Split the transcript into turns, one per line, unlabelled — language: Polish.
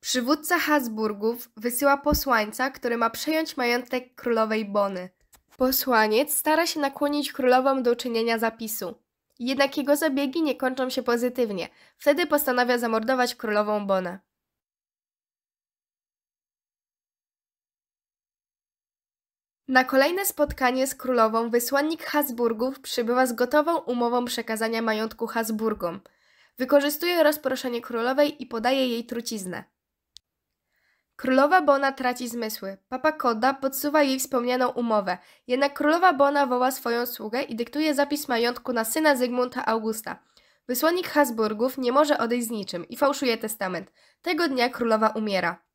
Przywódca Habsburgów wysyła posłańca, który ma przejąć majątek królowej Bony. Posłaniec stara się nakłonić królową do uczynienia zapisu. Jednak jego zabiegi nie kończą się pozytywnie. Wtedy postanawia zamordować królową Bonę. Na kolejne spotkanie z królową wysłannik Habsburgów przybywa z gotową umową przekazania majątku Habsburgom. Wykorzystuje rozproszenie królowej i podaje jej truciznę. Królowa Bona traci zmysły. Papa Kodda podsuwa jej wspomnianą umowę, jednak królowa Bona woła swoją sługę i dyktuje zapis majątku na syna Zygmunta Augusta. Wysłannik Habsburgów nie może odejść z niczym i fałszuje testament. Tego dnia królowa umiera.